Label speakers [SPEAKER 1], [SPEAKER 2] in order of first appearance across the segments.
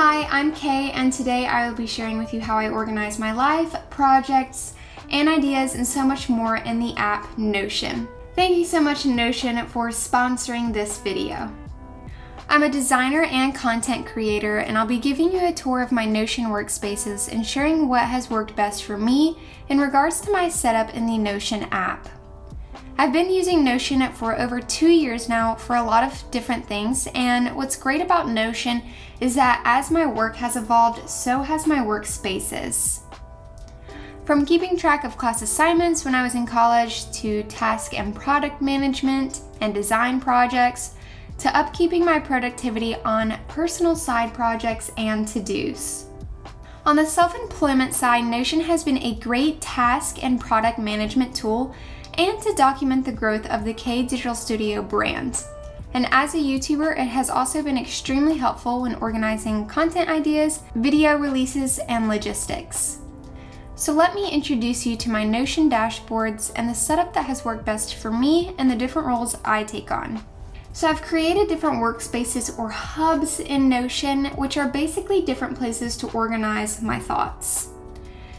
[SPEAKER 1] Hi, I'm Kay, and today I will be sharing with you how I organize my life, projects, and ideas, and so much more in the app Notion. Thank you so much, Notion, for sponsoring this video. I'm a designer and content creator, and I'll be giving you a tour of my Notion workspaces and sharing what has worked best for me in regards to my setup in the Notion app. I've been using Notion for over two years now for a lot of different things, and what's great about Notion is that as my work has evolved, so has my workspaces. From keeping track of class assignments when I was in college to task and product management and design projects to upkeeping my productivity on personal side projects and to dos. On the self employment side, Notion has been a great task and product management tool and to document the growth of the K Digital Studio brand. And as a YouTuber, it has also been extremely helpful when organizing content ideas, video releases, and logistics. So let me introduce you to my Notion dashboards and the setup that has worked best for me and the different roles I take on. So I've created different workspaces or hubs in Notion, which are basically different places to organize my thoughts.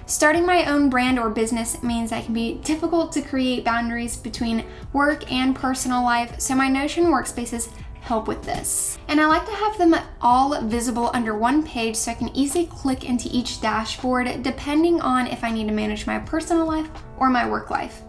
[SPEAKER 1] Starting my own brand or business means that it can be difficult to create boundaries between work and personal life, so my Notion workspaces help with this. And I like to have them all visible under one page so I can easily click into each dashboard depending on if I need to manage my personal life or my work life.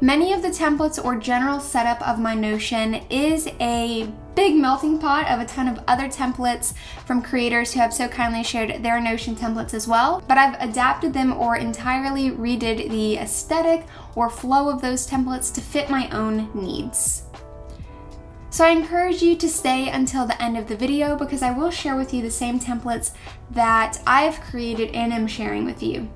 [SPEAKER 1] Many of the templates or general setup of my Notion is a big melting pot of a ton of other templates from creators who have so kindly shared their Notion templates as well, but I've adapted them or entirely redid the aesthetic or flow of those templates to fit my own needs. So I encourage you to stay until the end of the video because I will share with you the same templates that I've created and am sharing with you.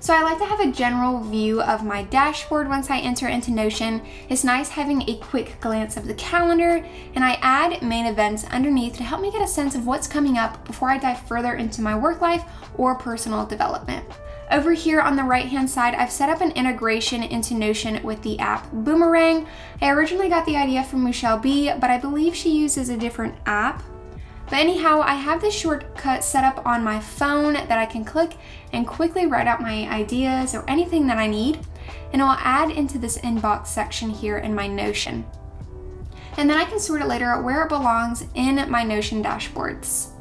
[SPEAKER 1] So I like to have a general view of my dashboard once I enter into Notion. It's nice having a quick glance of the calendar and I add main events underneath to help me get a sense of what's coming up before I dive further into my work life or personal development. Over here on the right hand side, I've set up an integration into Notion with the app Boomerang. I originally got the idea from Muchelle B, but I believe she uses a different app but anyhow, I have this shortcut set up on my phone that I can click and quickly write out my ideas or anything that I need, and I'll add into this inbox section here in my Notion. And then I can sort it later where it belongs in my Notion dashboards.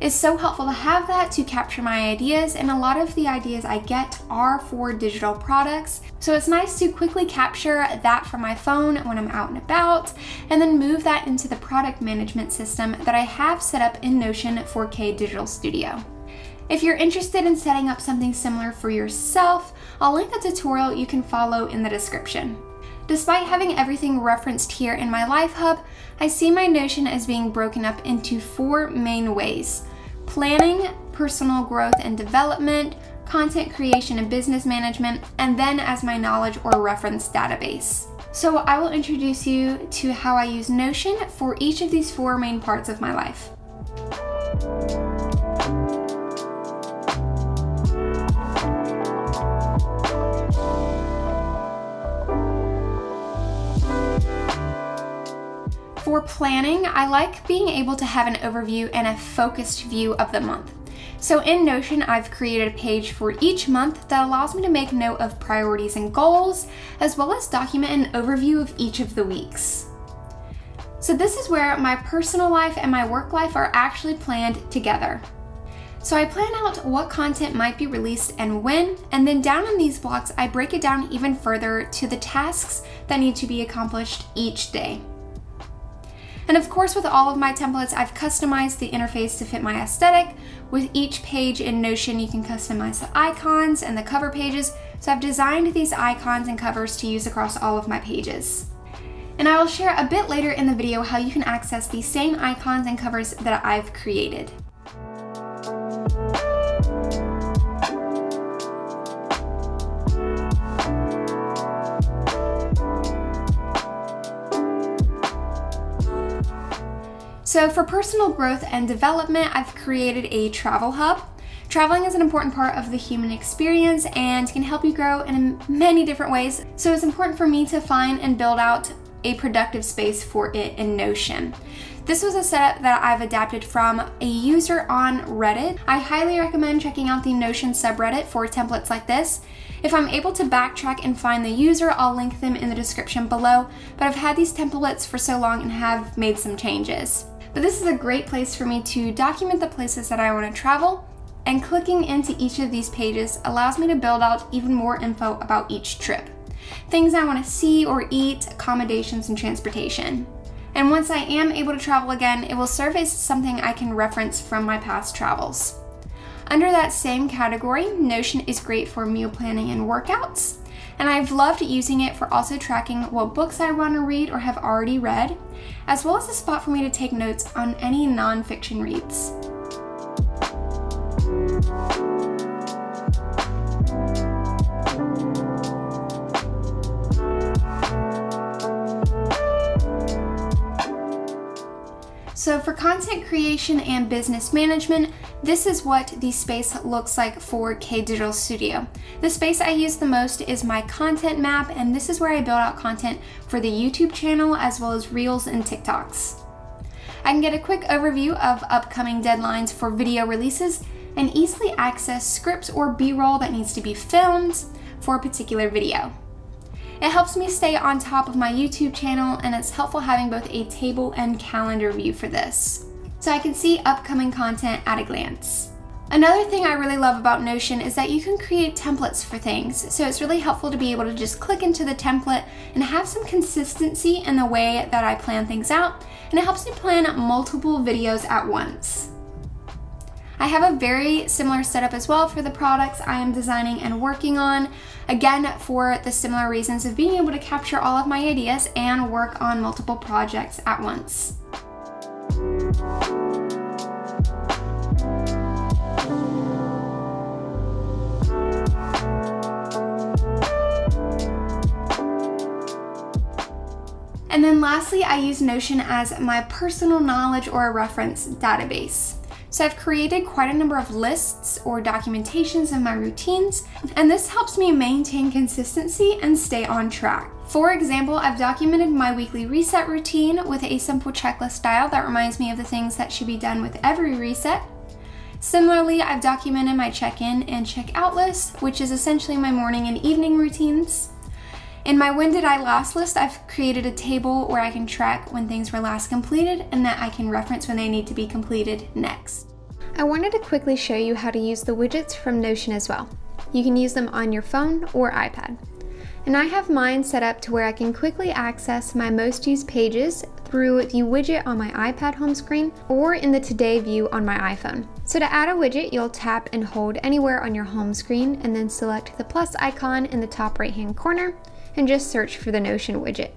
[SPEAKER 1] It's so helpful to have that to capture my ideas, and a lot of the ideas I get are for digital products. So it's nice to quickly capture that from my phone when I'm out and about, and then move that into the product management system that I have set up in Notion for K Digital Studio. If you're interested in setting up something similar for yourself, I'll link a tutorial you can follow in the description. Despite having everything referenced here in my Life Hub, I see my Notion as being broken up into four main ways planning, personal growth and development, content creation and business management, and then as my knowledge or reference database. So I will introduce you to how I use Notion for each of these four main parts of my life. For planning, I like being able to have an overview and a focused view of the month. So in Notion, I've created a page for each month that allows me to make note of priorities and goals, as well as document an overview of each of the weeks. So this is where my personal life and my work life are actually planned together. So I plan out what content might be released and when, and then down in these blocks, I break it down even further to the tasks that need to be accomplished each day. And of course, with all of my templates, I've customized the interface to fit my aesthetic. With each page in Notion, you can customize the icons and the cover pages. So I've designed these icons and covers to use across all of my pages. And I will share a bit later in the video how you can access these same icons and covers that I've created. So for personal growth and development, I've created a travel hub. Traveling is an important part of the human experience and can help you grow in many different ways. So it's important for me to find and build out a productive space for it in Notion. This was a setup that I've adapted from a user on Reddit. I highly recommend checking out the Notion subreddit for templates like this. If I'm able to backtrack and find the user, I'll link them in the description below, but I've had these templates for so long and have made some changes. But this is a great place for me to document the places that I want to travel, and clicking into each of these pages allows me to build out even more info about each trip. Things I want to see or eat, accommodations, and transportation. And once I am able to travel again, it will serve as something I can reference from my past travels. Under that same category, Notion is great for meal planning and workouts. And I've loved using it for also tracking what books I want to read or have already read, as well as a spot for me to take notes on any nonfiction reads. So for content creation and business management, this is what the space looks like for K Digital Studio. The space I use the most is my content map, and this is where I build out content for the YouTube channel as well as Reels and TikToks. I can get a quick overview of upcoming deadlines for video releases and easily access scripts or B-roll that needs to be filmed for a particular video. It helps me stay on top of my YouTube channel and it's helpful having both a table and calendar view for this. So I can see upcoming content at a glance. Another thing I really love about Notion is that you can create templates for things. So it's really helpful to be able to just click into the template and have some consistency in the way that I plan things out. And it helps me plan multiple videos at once. I have a very similar setup as well for the products I am designing and working on. Again, for the similar reasons of being able to capture all of my ideas and work on multiple projects at once. And then lastly, I use Notion as my personal knowledge or reference database. So I've created quite a number of lists or documentations of my routines, and this helps me maintain consistency and stay on track. For example, I've documented my weekly reset routine with a simple checklist style that reminds me of the things that should be done with every reset. Similarly, I've documented my check-in and check-out list, which is essentially my morning and evening routines. In my when did I last list, I've created a table where I can track when things were last completed and that I can reference when they need to be completed next. I wanted to quickly show you how to use the widgets from Notion as well. You can use them on your phone or iPad. And I have mine set up to where I can quickly access my most used pages through the widget on my iPad home screen or in the Today view on my iPhone. So to add a widget, you'll tap and hold anywhere on your home screen and then select the plus icon in the top right hand corner and just search for the Notion widget.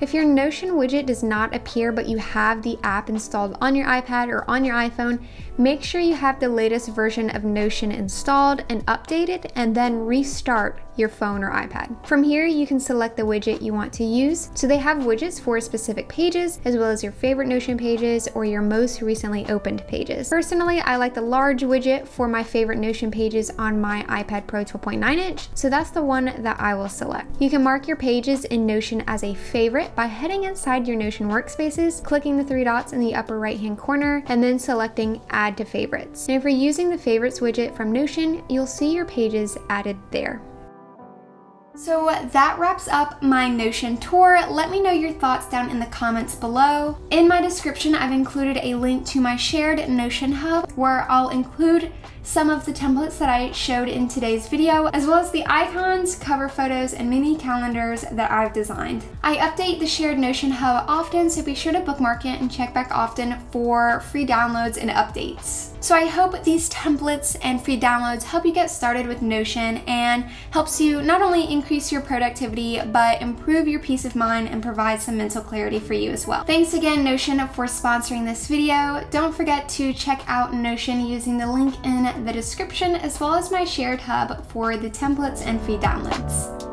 [SPEAKER 1] If your Notion widget does not appear but you have the app installed on your iPad or on your iPhone, make sure you have the latest version of Notion installed and updated and then restart your phone or iPad. From here, you can select the widget you want to use. So they have widgets for specific pages, as well as your favorite Notion pages or your most recently opened pages. Personally, I like the large widget for my favorite Notion pages on my iPad Pro 12.9 inch, so that's the one that I will select. You can mark your pages in Notion as a favorite by heading inside your Notion workspaces, clicking the three dots in the upper right hand corner, and then selecting Add to Favorites. And if you're using the Favorites widget from Notion, you'll see your pages added there. So that wraps up my Notion tour. Let me know your thoughts down in the comments below. In my description, I've included a link to my shared Notion hub where I'll include some of the templates that I showed in today's video, as well as the icons, cover photos, and mini calendars that I've designed. I update the shared Notion hub often, so be sure to bookmark it and check back often for free downloads and updates. So I hope these templates and free downloads help you get started with Notion and helps you not only increase your productivity, but improve your peace of mind and provide some mental clarity for you as well. Thanks again, Notion, for sponsoring this video. Don't forget to check out Notion using the link the description as well as my shared hub for the templates and free downloads.